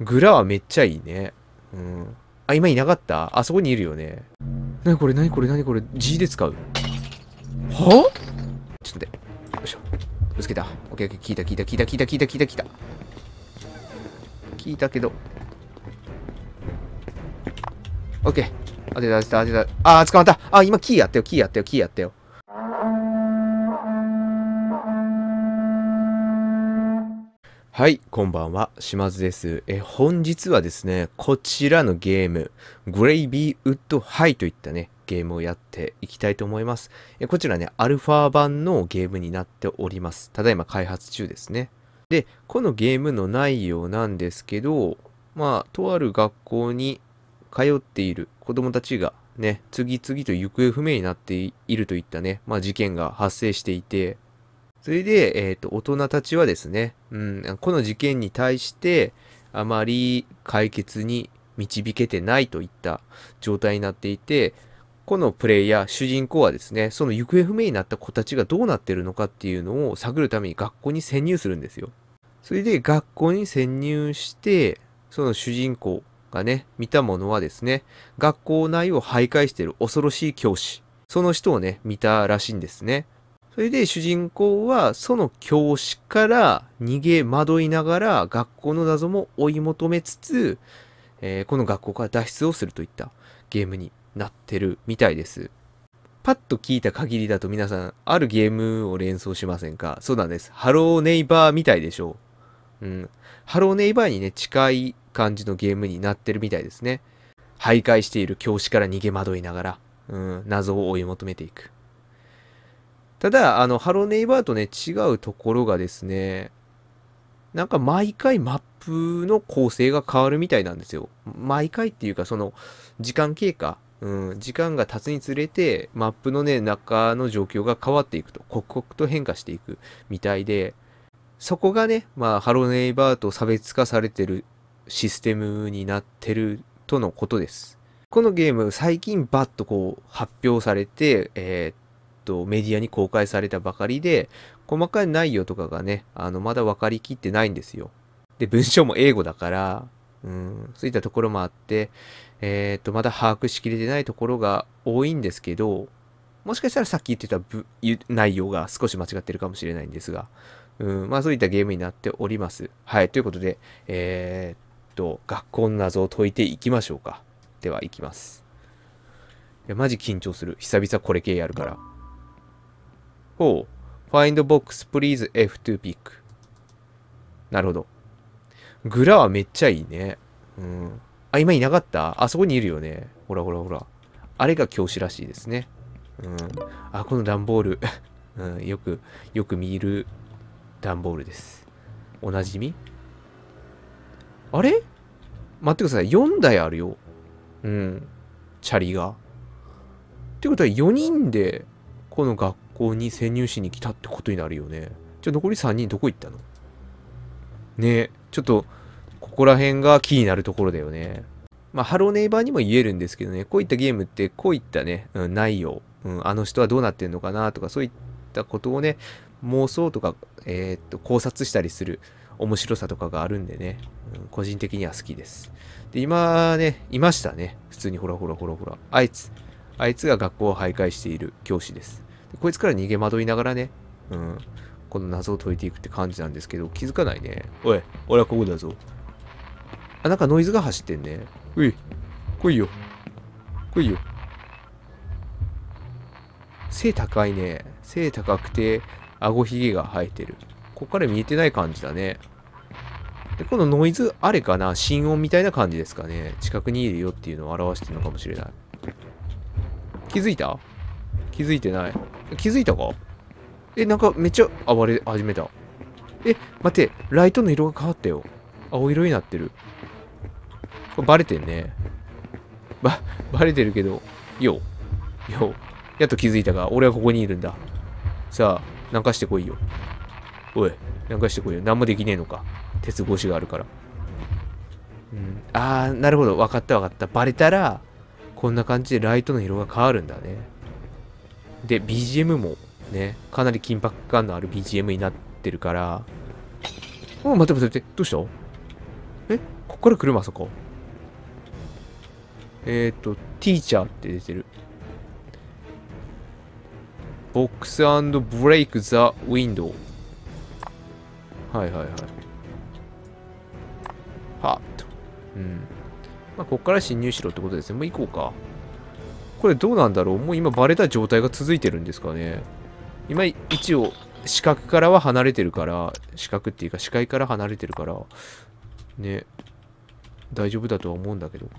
グラはめっちゃいいね。うん。あ、今いなかった？あそこにいるよね。なにこれ？なにこれ？なにこれ ?G で使う？は？ちょっと待って。よいしょ。ぶつけた。オッケーオッケー。聞いた聞いた聞いた聞いた聞いた聞いた聞いた。聞いたけど。オッケー。当てた当てた当てた。あー、捕まった。あ、今キーやったよ、キーやったよ、キーやったよ。はい、こんばんは、島津です。え、本日はですね、こちらのゲーム、グレイビーウッドハイといったね、ゲームをやっていきたいと思います。え、こちらね、アルファ版のゲームになっております。ただいま開発中ですね。で、このゲームの内容なんですけど、まあ、とある学校に通っている子供たちがね、次々と行方不明になっているといったね、まあ事件が発生していて、それで、えっ、ー、と、大人たちはですね、うん、この事件に対して、あまり解決に導けてないといった状態になっていて、このプレイヤー、主人公はですね、その行方不明になった子たちがどうなってるのかっていうのを探るために学校に潜入するんですよ。それで学校に潜入して、その主人公がね、見たものはですね、学校内を徘徊している恐ろしい教師、その人をね、見たらしいんですね。それで主人公はその教師から逃げ惑いながら学校の謎も追い求めつつ、えー、この学校から脱出をするといったゲームになってるみたいです。パッと聞いた限りだと皆さん、あるゲームを連想しませんか？そうなんです。ハローネイバーみたいでしょう。うん。ハローネイバーにね、近い感じのゲームになってるみたいですね。徘徊している教師から逃げ惑いながら、うん、謎を追い求めていく。ただ、あの、ハローネイバーとね、違うところがですね、なんか毎回マップの構成が変わるみたいなんですよ。毎回っていうか、その、時間経過、うん、時間が経つにつれて、マップのね、中の状況が変わっていくと、刻々と変化していくみたいで、そこがね、まあ、ハローネイバーと差別化されてるシステムになってるとのことです。このゲーム、最近バッとこう発表されて、えー、と、メディアに公開されたばかりで、細かい内容とかがね、あの、まだ分かりきってないんですよ。で、文章も英語だから、うん、そういったところもあって、えっ、と、まだ把握しきれてないところが多いんですけど、もしかしたらさっき言ってた内容が少し間違ってるかもしれないんですが、うん、まあそういったゲームになっております。はい、ということで、えー、っと、学校の謎を解いていきましょうか。では、いきます。いや、マジ緊張する。久々これ系やるから。ほう。find box please F2 pick. なるほど。グラはめっちゃいいね。うん。あ、今いなかった？あそこにいるよね。ほらほらほら。あれが教師らしいですね。うん。あ、この段ボール。うん、よく、よく見る段ボールです。おなじみ？あれ？待ってください。4台あるよ。うん。チャリが。ってことは4人でこの学校に潜入しに来たってことになるよね。じゃあ残り3人どこ行ったの？ねちょっと、ここら辺が気になるところだよね。まあ、ハローネイバーにも言えるんですけどね、こういったゲームってこういったね、うん、内容、うん、あの人はどうなってんのかなとか、そういったことをね、妄想とか、えー、っと、考察したりする面白さとかがあるんでね、うん、個人的には好きです。で、今ね、いましたね。普通にほらほらほらほら。あいつ、あいつが学校を徘徊している教師です。こいつから逃げ惑いながらね、うん、この謎を解いていくって感じなんですけど、気づかないね。おい、俺はここだぞ。あ、なんかノイズが走ってんね。うい、来いよ。来いよ。背高いね。背高くて、顎ひげが生えてる。ここから見えてない感じだね。で、このノイズ、あれかな？心音みたいな感じですかね。近くにいるよっていうのを表してるのかもしれない。気づいた？気づいてない。気づいたか？え、なんかめっちゃ暴れ始めた。え、待って、ライトの色が変わったよ。青色になってる。これバレてんね。ば、バレてるけど、よ。よ。やっと気づいたが、俺はここにいるんだ。さあ、なんかしてこいよ。おい、なんかしてこいよ。何もできねえのか。鉄格子があるから。うん。あー、なるほど。わかったわかった。バレたら、こんな感じでライトの色が変わるんだね。で、BGM もね、かなり緊迫感のある BGM になってるから。お待って待って待って、どうした？え？こっから車そこ。えっ、ー、と、ティーチャーって出てる。ボックスブレイクザウィンドウ。はいはいはい。はっと。うん。まあ、こっから侵入しろってことですね。もう行こうか。これどうなんだろう？もう今バレた状態が続いてるんですかね？今一応視覚からは離れてるから視覚っていうか視界から離れてるからね大丈夫だとは思うんだけど。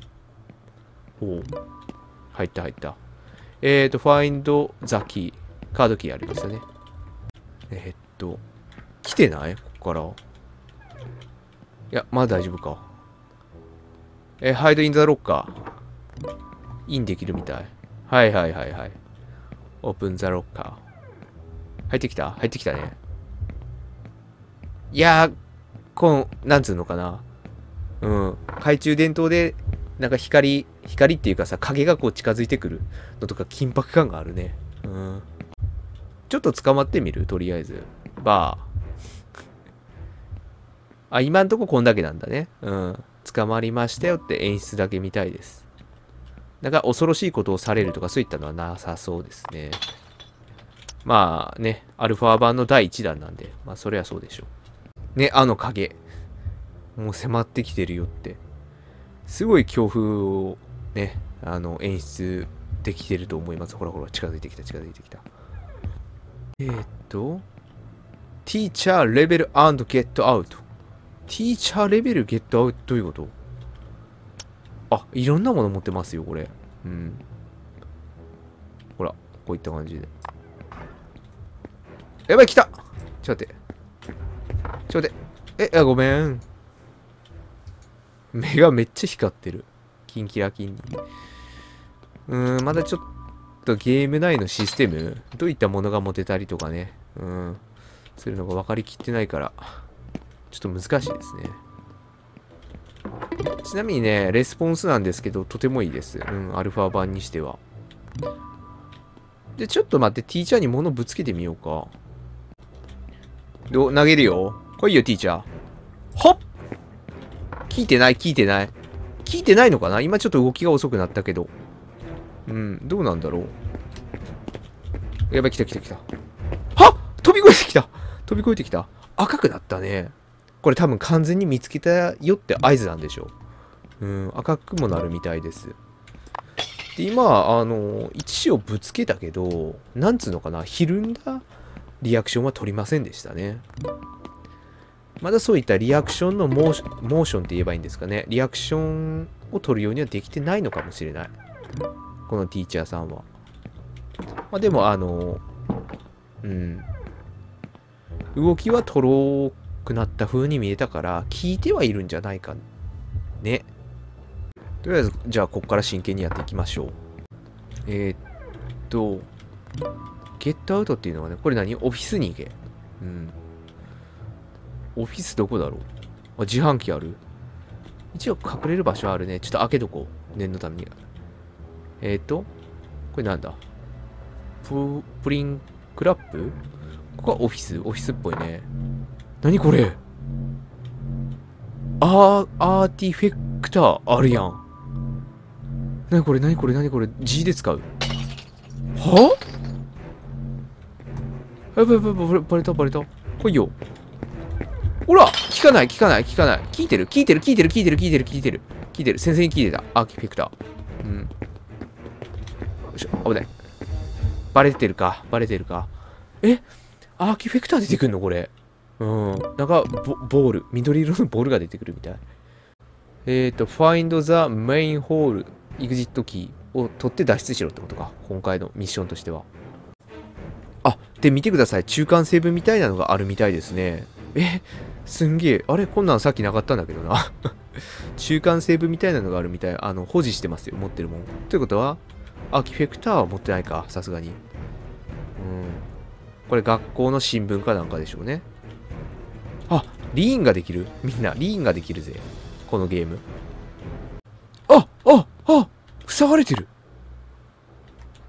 おお入った入った。えっ、ー、と find the key カードキーありましたね。えー、っと来てない？ここから。いやまだ大丈夫か。えー、 Hide in the locker。インできるみたいはいはいはいはい Open the locker 入ってきた？入ってきたねいやーこんなんつうのかなうん。懐中電灯で、なんか光、光っていうかさ、影がこう近づいてくるのとか緊迫感があるね。うん。ちょっと捕まってみる？とりあえず。バー。あ、今んとここんだけなんだね。うん。捕まりましたよって演出だけ見たいです。なんか恐ろしいことをされるとかそういったのはなさそうですね。まあね、アルファ版の第1弾なんで、まあそれはそうでしょう。ね、あの影。もう迫ってきてるよって。すごい強風をね、あの、演出できてると思います。ほらほら、近づいてきた、近づいてきた。えー、っと、Teacher Level and Get Out。Teacher Level Get Out どういうこと？あ、いろんなもの持ってますよ、これ。うん。ほら、こういった感じで。やばい、来たちょっと待って。ちょっと待って。え、あ、ごめん。目がめっちゃ光ってる。キンキラキンに。うーん、まだちょっとゲーム内のシステム、どういったものが持てたりとかね、うん、そういうのが分かりきってないから、ちょっと難しいですね。ちなみにね、レスポンスなんですけど、とてもいいです。うん、アルファ版にしては。で、ちょっと待って、ティーチャーに物ぶつけてみようか。ど、投げるよ。来いよ、ティーチャー。ほっ聞いてない聞いてない聞いてないのかな？今ちょっと動きが遅くなったけど。うん、どうなんだろう。やばい、来た来た来た。はっ飛び越えてきた飛び越えてきた赤くなったね。これ多分完全に見つけたよって合図なんでしょう。うん、赤くもなるみたいです。で、今、あの、一をぶつけたけど、なんつうのかな、ひるんだリアクションは取りませんでしたね。まだそういったリアクションのモーション、ションって言えばいいんですかね。リアクションを取るようにはできてないのかもしれない。このティーチャーさんは。まあ、でも、あの、うん。動きはとろうくなった風に見えたから、聞いてはいるんじゃないか。ね。とりあえず、じゃあ、ここから真剣にやっていきましょう。えー、っと、ゲットアウトっていうのはね、これ何？オフィスに行け。うん。オフィスどこだろう？あ、自販機ある？一応隠れる場所あるね。ちょっと開けとこう。念のために。えっ、と、これなんだ？プ、プリンクラップ？ここはオフィスオフィスっぽいね。何これ？アー、アーティフェクターあるやん。何これ？何これ？何これ ?G で使う？は？やばいやばいやばい、バレたバレた。来いよ。ほら！聞かない聞かない聞かない。聞いてる？聞いてる？聞いてる？聞いてる？聞いてる？聞いてる？聞いてる。先生に聞いてた。アーキフェクター。うん。よいしょ。危ない。バレてるか。バレてるか。え？アーキフェクター出てくんの？これ。うんなんかボボール緑色のボールが出てくるみたいえっ、ー、と Find the main hole exit key を取って脱出しろってことか今回のミッションとしてはあで見てください中間セーブみたいなのがあるみたいですねえすんげえ。あれ？こんなんさっきなかったんだけどな 中間セーブみたいなのがあるみたい。あの、保持してますよ。持ってるもん。ということは、アーキフェクターは持ってないか。さすがに。うん。これ学校の新聞かなんかでしょうね。あ、リーンができる？みんな、リーンができるぜ。このゲーム。あああ塞がれてる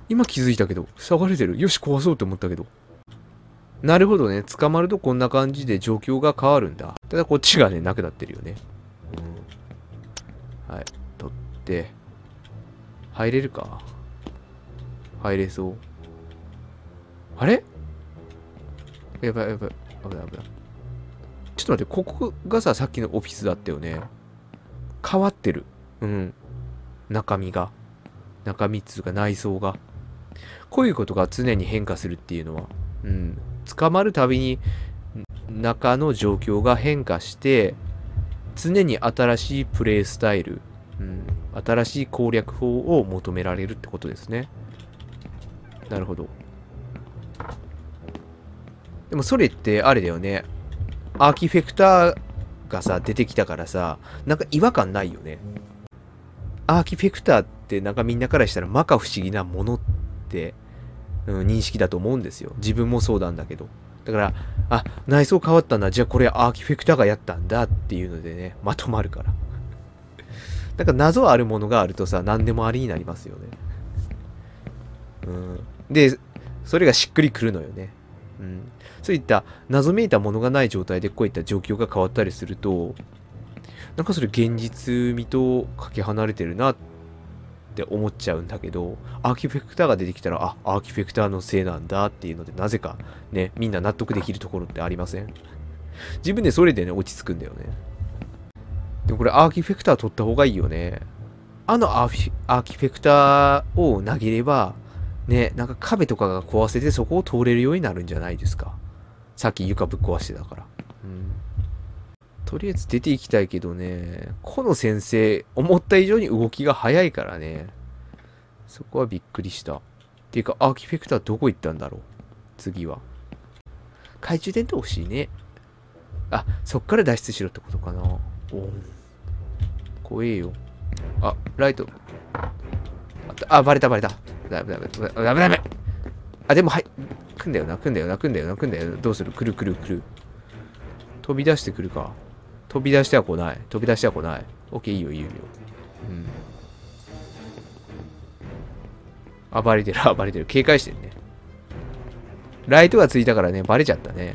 今気づいたけど、塞がれてる。よし、壊そうと思ったけど。なるほどね。捕まるとこんな感じで状況が変わるんだ。ただこっちがね、なくなってるよね。うん。はい取って入れるか？入れそうあれ？やばいやばい危ない危ないちょっと待ってここがささっきのオフィスだったよね。変わってる。うん。中身が。中身っつうか内装が。こういうことが常に変化するっていうのは。うん。捕まるたびに中の状況が変化して常に新しいプレイスタイル、うん、新しい攻略法を求められるってことですね。なるほど。でもそれってあれだよね。アーキフェクターがさ出てきたからさなんか違和感ないよねアーキフェクターってなんかみんなからしたら摩訶不思議なものって、うん、認識だと思うんですよ自分もそうなんだけどだから、あ、内装変わったんだ。じゃあこれアーキフェクターがやったんだっていうのでね、まとまるから。なんか謎あるものがあるとさ、何でもありになりますよね。うん。で、それがしっくりくるのよね。うん。そういった謎めいたものがない状態でこういった状況が変わったりすると、なんかそれ現実味とかけ離れてるなって思っちゃうんだけど、アーキフェクターが出てきたら、あ、アーキフェクターのせいなんだっていうので、なぜかね、みんな納得できるところってありません？自分でそれでね、落ち着くんだよね。でもこれアーキフェクター取った方がいいよね。あのアーアーキフェクターを投げれば、ね、なんか壁とかが壊せてそこを通れるようになるんじゃないですか。さっき床ぶっ壊してたから。うん。とりあえず出ていきたいけどね、この先生、思った以上に動きが早いからね。そこはびっくりした。ていうか、アーキフェクターどこ行ったんだろう？次は。懐中電灯欲しいね。あ、そっから脱出しろってことかな。お怖えよ。あ、ライト。あ、バレたバレた。ダメダメダメダメダメ。あ、でも、はい。来んだよな、来んだよな、来んだよな、来んだよな。どうする？来る来る来る。飛び出してくるか。飛び出しては来ない。飛び出しては来ない。オッケー、いいよ、いいよ、いいよ。うん。暴れてる、暴れてる。警戒してるね。ライトがついたからね、バレちゃったね。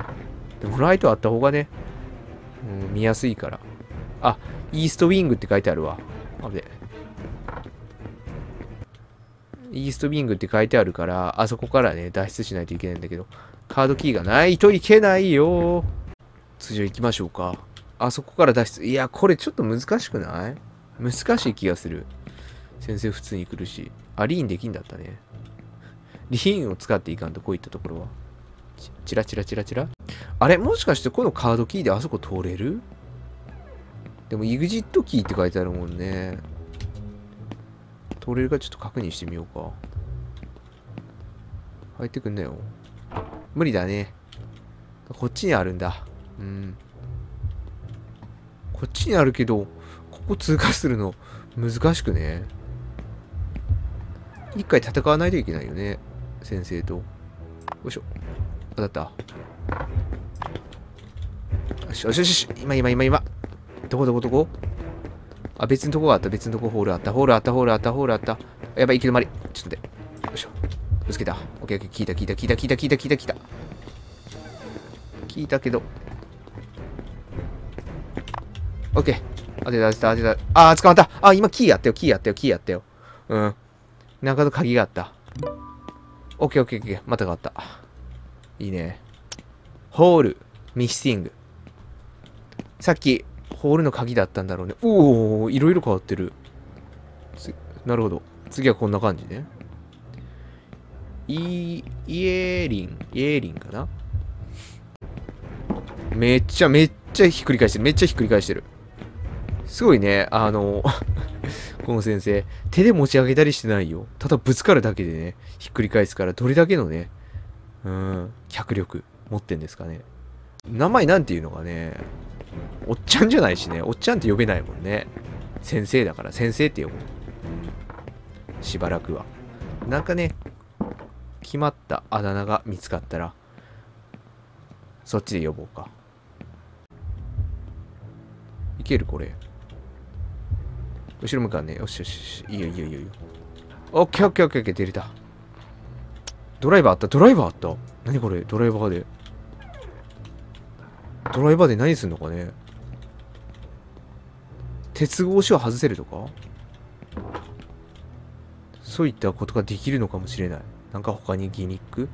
でもライトあった方がね、うん、見やすいから。あ、イーストウィングって書いてあるわ。あれ。イーストウィングって書いてあるから、あそこからね、脱出しないといけないんだけど、カードキーがないといけないよ。通常行きましょうか。あそこから脱出。いや、これちょっと難しくない？難しい気がする。先生普通に来るし。あ、リーンできんだったね。リーンを使っていかんと、こういったところは。チラチラチラチラあれ？もしかしてこのカードキーであそこ通れる？でも、グジットキーって書いてあるもんね。れるかちょっと確認してみようか。入ってくんなよ。無理だね。こっちにあるんだ。うん。こっちにあるけど、ここ通過するの難しくね。一回戦わないといけないよね。先生と。よいしょ。当たった。よしよしよし。今今今今。どこどこどこ？あ、別のとこがあった。別のとこホールあった。ホールあった。ホールあった。ホールあった。やばい、行き止まり。ちょっと待って。よいしょ。ぶつけた。オッケーオッケー。聞いた聞いた聞いた聞いた聞いた聞いた聞いた。聞いたけど。オッケー。当てた当てた当てた。あー、捕まった。あ、今キーやったよ、キーやったよ、キーやったよ。うん。中の鍵があった。オッケーオッケーオッケー。また変わった。いいね。ホール、ミッシング。さっき、ホールの鍵だったんだろうね。おおいろいろ変わってる。なるほど。次はこんな感じね。イ、イエーリン、イエーリンかな？めっちゃめっちゃひっくり返してる。めっちゃひっくり返してる。すごいね、あの この先生、手で持ち上げたりしてないよ。ただぶつかるだけでね、ひっくり返すから、どれだけのね、うん、脚力持ってんですかね。名前なんていうのかね、おっちゃんじゃないしね、おっちゃんって呼べないもんね。先生だから、先生って呼ぶ。しばらくは。なんかね、決まったあだ名が見つかったら、そっちで呼ぼうか。いけるこれ。後ろ向かんね。よしよしよし。いいよいいよいいよ。オッケーオッケーオッケーオッケー出れた。ドライバーあったドライバーあった何これ？ドライバーで。ドライバーで何すんのかね？鉄格子を外せるとか？そういったことができるのかもしれない。なんか他にギミック、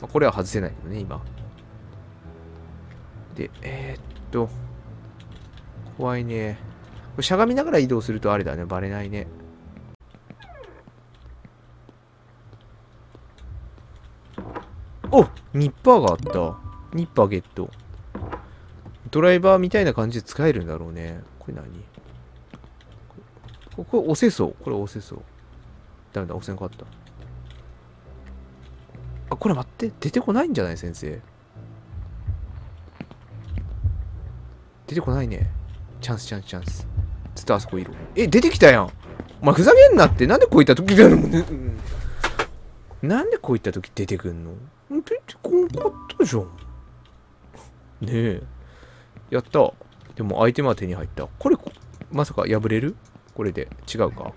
まあ、これは外せないけどね、今。で、えー、っと、怖いね。しゃがみながら移動するとあれだね、バレないね。おニッパーがあった。ニッパーゲット。ドライバーみたいな感じで使えるんだろうね。これ何？ここ押せそう。これ押せそう。ダメだ、押せんかった。あ、これ待って。出てこないんじゃない？先生。出てこないね。チャンス、チャンス、チャンス。ずっとあそこいる。え、出てきたやん。お前ふざけんなって。なんでこういった時出るの、なんでこういった時出てくんの？出てこんかったじゃん。ねえ。やった。でもアイテムは手に入った。これ、まさか破れる？これで。違うか？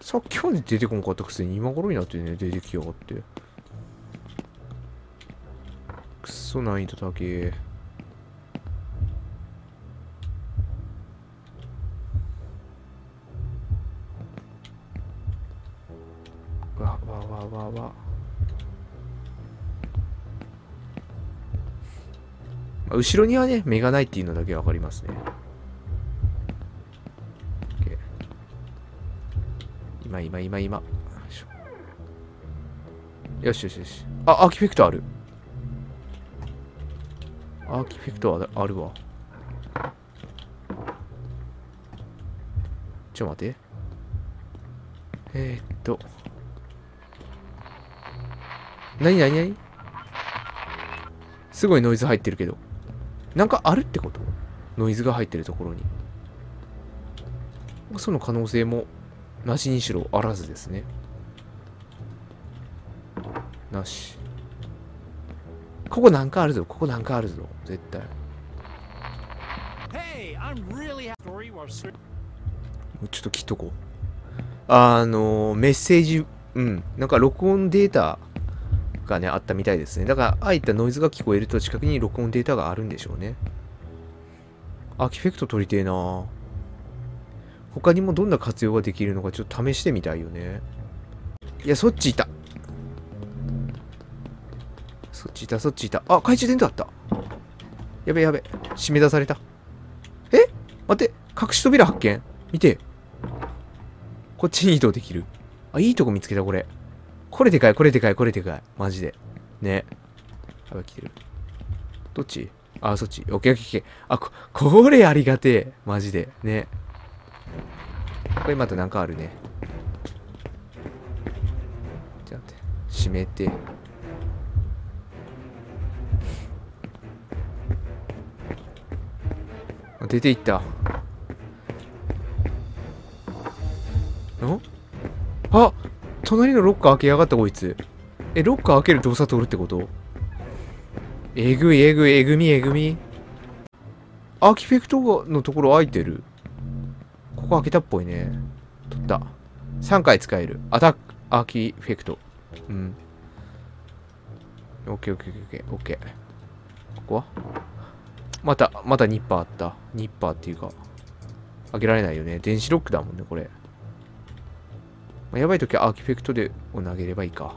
さっきまで出てこんかったくせに今頃になってね、出てきやがって。くっそ難易度だけ。後ろにはね、目がないっていうのだけわかりますね。今、今、今、今。よしよしよし。あ、アーキフェクトある。アーキフェクトあるわ。ちょ、待って。えー、っと。なになになにすごいノイズ入ってるけど。なんかあるってこと？ノイズが入ってるところに。その可能性もなしにしろあらずですね。なし。ここなんかあるぞ。ここなんかあるぞ。絶対。ちょっと切っとこう。あのメッセージ、うん。なんか録音データがね、あったみたいですね。だから、ああいったノイズが聞こえると近くに録音データがあるんでしょうね。アーキフェクト撮りてえな他にもどんな活用ができるのかちょっと試してみたいよね。いや、そっちいた。そっちいた、そっちいた。あ、懐中電灯あった。やべやべ。締め出された。え？待って。隠し扉発見？見て。こっちに移動できる。あ、いいとこ見つけた、これ。これでかい、これでかい、これでかい。マジで。ね。やばい、来てる。どっち？あ、そっち。オッケーオッケーオッケー。あ、こ、これありがてえ。マジで。ね。これまたなんかあるね。ちょっと待って。閉めて。出ていった。隣のロッカー開けやがったこいつ。え、ロッカー開ける動作取るってこと？えぐいえぐいえぐみえぐみ。アーキフェクトのところ開いてる。ここ開けたっぽいね。取った。3回使える。アタック、アーキフェクト。うん。オッケーオッケーオッケーオッケー。ここは？また、またニッパーあった。ニッパーっていうか、開けられないよね。電子ロックだもんね、これ。まあ、やばい時はアーキフェクトでを投げればいいか。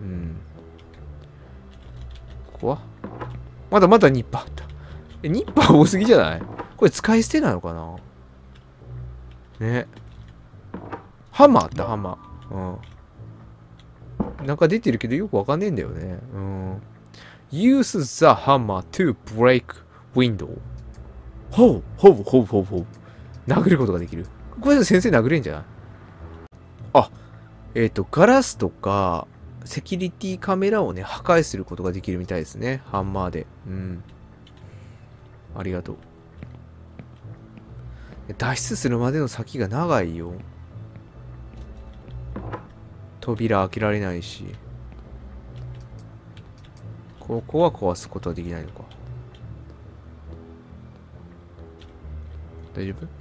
うん。ここは？まだまだニッパーあった。え、ニッパー多すぎじゃない？これ使い捨てなのかな？ね。ハンマーあった、ハンマー。うん。なんか出てるけどよくわかんねえんだよね。うん。Use the hammer to break window. ほう、ほう、ほう、ほう、ほう。殴ることができる。これ先生殴れんじゃない？あ、えっ、ー、と、ガラスとか、セキュリティカメラをね、破壊することができるみたいですね。ハンマーで。うん。ありがとう。脱出するまでの先が長いよ。扉開けられないし。ここは壊すことはできないのか。大丈夫？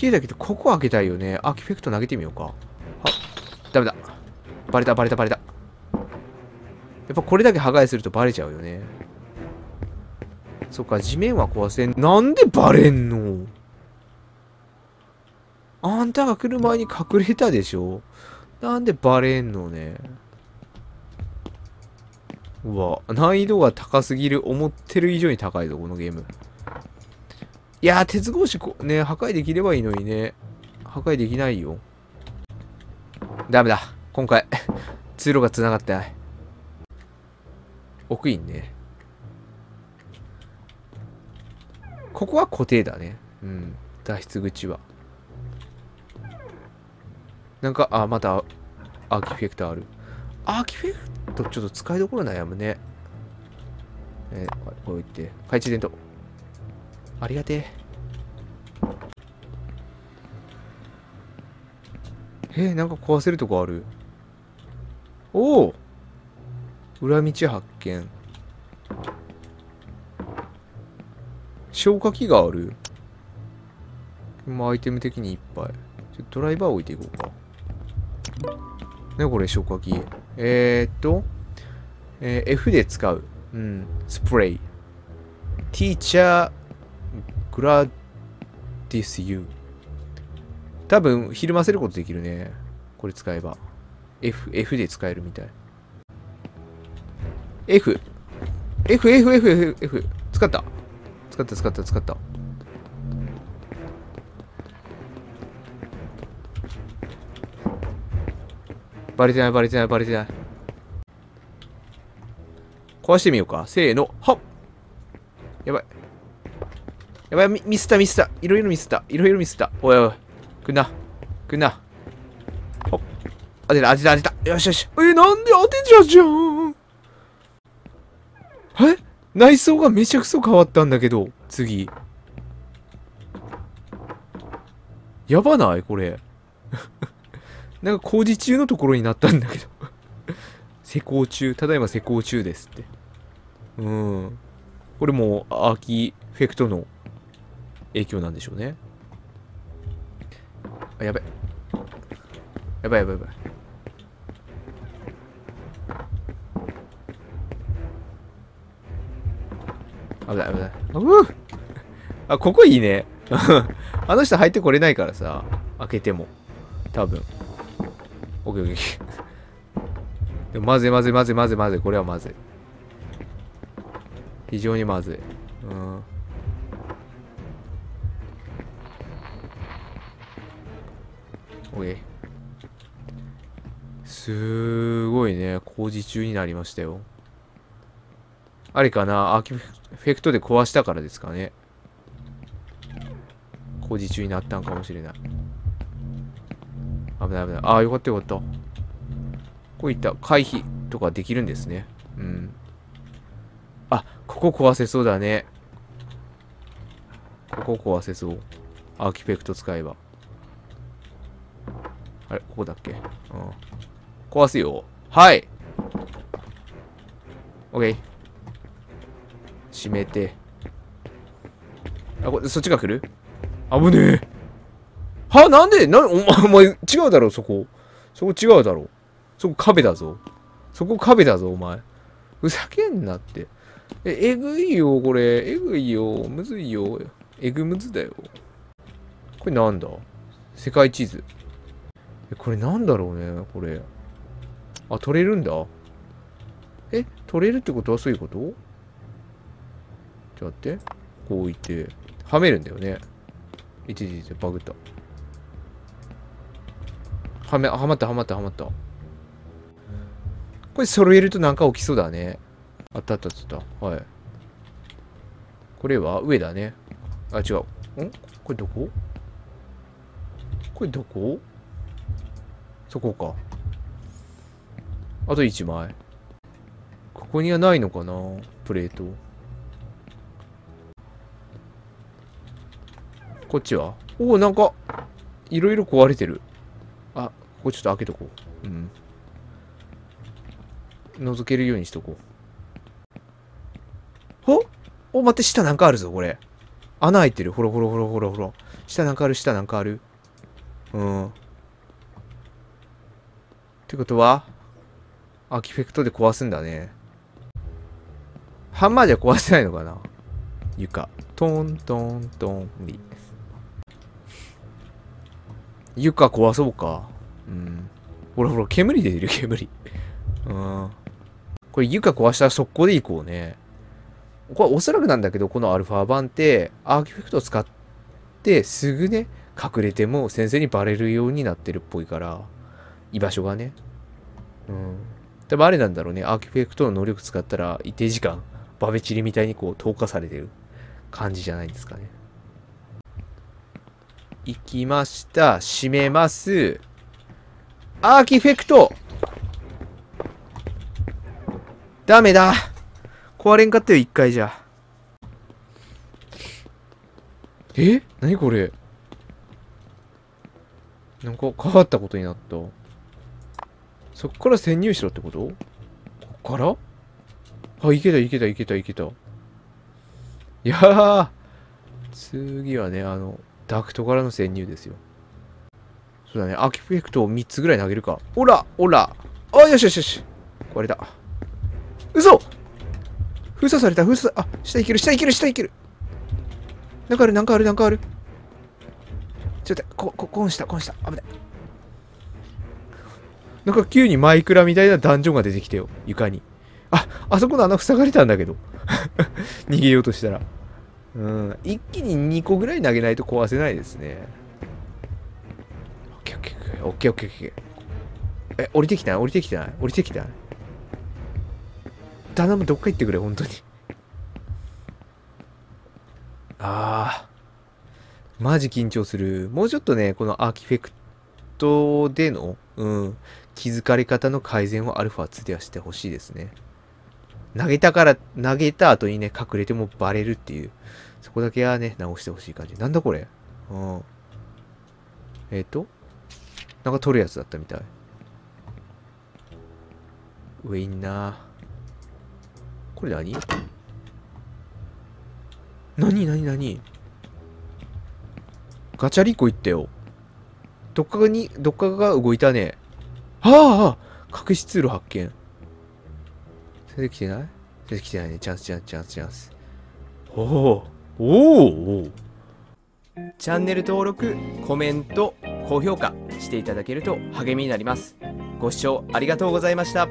消えたけど、ここ開けたいよね。アーキフェクト投げてみようか。あ、ダメだ。バレた、バレた、バレた。やっぱこれだけ破壊するとバレちゃうよね。そっか、地面は壊せん。なんでバレんの？あんたが来る前に隠れたでしょなんでバレんのね。うわ、難易度が高すぎる。思ってる以上に高いぞ、このゲーム。いやー、鉄格子こ、ね、破壊できればいいのにね。破壊できないよ。ダメだ。今回、通路が繋がってない。奥院ね。ここは固定だね。うん。脱出口は。なんか、あ、また、アーキフェクターある。アーキフェクトちょっと使いどころ悩むね。えー、こう置いて。懐中電灯。ありがてえ。えー、なんか壊せるとこある？おお裏道発見。消火器がある？まあ、アイテム的にいっぱい。ちょドライバー置いていこうか。ね、これ消火器？えー、っと、えー、F で使う。うん、スプレイ。ティーチャー。Teacher Gladys You。多分、ひるませることできるね。これ使えば。F、F で使えるみたい。F。F、F、F、F、F。使った。使った、使った、使った。バレてない、バレてない、バレてない。壊してみようか。せーの。はっやばい。やばい、ミスった、ミスった。いろいろミスった。いろいろミスった。おいおい。くんな。くんな。ほっ。当てた、当てた、当てた。よしよし。え、なんで当てちゃうじゃん。え？内装がめちゃくそ変わったんだけど。次。やばない？これ。なんか工事中のところになったんだけど施工中。ただいま施工中ですって。うん。これもアーキフェクトの影響なんでしょうね。あ、やべ。やばいやばいやばい。危ない危ない。あ、ここいいね。あの人入ってこれないからさ。開けても。多分。オッケーオッケー。でもまずいまずいまずいまずいまずい。これはまずい。非常にまずい。うん。すごいね。工事中になりましたよ。あれかなアーキフェクトで壊したからですかね。工事中になったんかもしれない。危ない危ない。ああ、よかったよかった。こういった回避とかできるんですね。うん。あ、ここ壊せそうだね。ここ壊せそう。アーキペクト使えば。あれここだっけ？うん。壊すよ。はい !OK。閉めて。あ、これ、そっちが来る？危ねえ。は？なんで？な、お前、違うだろ、そこ。そこ違うだろ。そこ壁だぞ。そこ壁だぞ、お前。ふざけんなって。え、えぐいよ、これ。えぐいよ。むずいよ。えぐむずだよ。これなんだ？世界地図。え、これなんだろうね、これ。あ、取れるんだ。え、取れるってことはそういうこと？ちょっと待って。こう置いて。はめるんだよね。いていてバグった。はめ、はまった、はまった、はまった。これ揃えるとなんか起きそうだね。あったあったあった。はい。これは？上だね。あ、違う。ん？これどこ？これどこ？そこか。あと1枚。ここにはないのかな？プレート。こっちは？おお、なんか、いろいろ壊れてる。あここちょっと開けとこう。うん。覗けるようにしとこう。ほお、待って、下なんかあるぞ、これ。穴開いてる。ほらほらほらほらほら。下なんかある、下なんかある。うん。ってことは、アーキフェクトで壊すんだね。ハンマーじゃ壊せないのかな？床。トントントンリ。床壊そうか。うん。ほらほら、煙出てる、煙。うん。これ床壊したら速攻で行こうね。これおそらくなんだけど、このアルファ版って、アーキフェクトを使ってすぐね、隠れても先生にバレるようになってるっぽいから、居場所がね。うん。多分あれなんだろうね。アーキフェクトの能力使ったら一定時間、バベチリみたいにこう投下されてる感じじゃないですかね。行きました。閉めます。アーキフェクトダメだ壊れんかったよ、一回じゃ。え？何これ？なんか変わったことになった。そっから潜入しろってこと？こっから？あ、いけたいけたいけたいけた。いやー次はね、あの、ダクトからの潜入ですよ。そうだね、アキフェクトを3つぐらい投げるか。おらおらあ、よしよしよし壊れた。嘘封鎖された、封鎖、あ、下いける、下いける、下いける。なんかある、なんかある、なんかある。ちょっと、こ、こ、こんした、こんした。危ない。なんか急にマイクラみたいなダンジョンが出てきてよ、床に。あ、あそこの穴塞がれたんだけど。逃げようとしたら。うん。一気に2個ぐらい投げないと壊せないですね。オッケーオッケーオッケーオッケーオッケー。え、降りてきた降りてきた降りてきた頼む、どっか行ってくれ、本当に。ああ。マジ緊張する。もうちょっとね、このアーキフェクトでの、うん、気づかれ方の改善をアルファ2ではしてほしいですね。投げたから、投げた後にね、隠れてもバレるっていう。そこだけはね、直してほしい感じ。なんだこれうん。えっ、ー、と？なんか取るやつだったみたい。ウインナー。これ何？何？何？何？ガチャリコ行ったよ。どっかに、どっかが動いたね。はあ隠し通路発見。出てきてない？出てきてないね。チャンスチャンスチャンスチャンス。おおおおチャンネル登録、コメント、高評価していただけると励みになります。ご視聴ありがとうございました。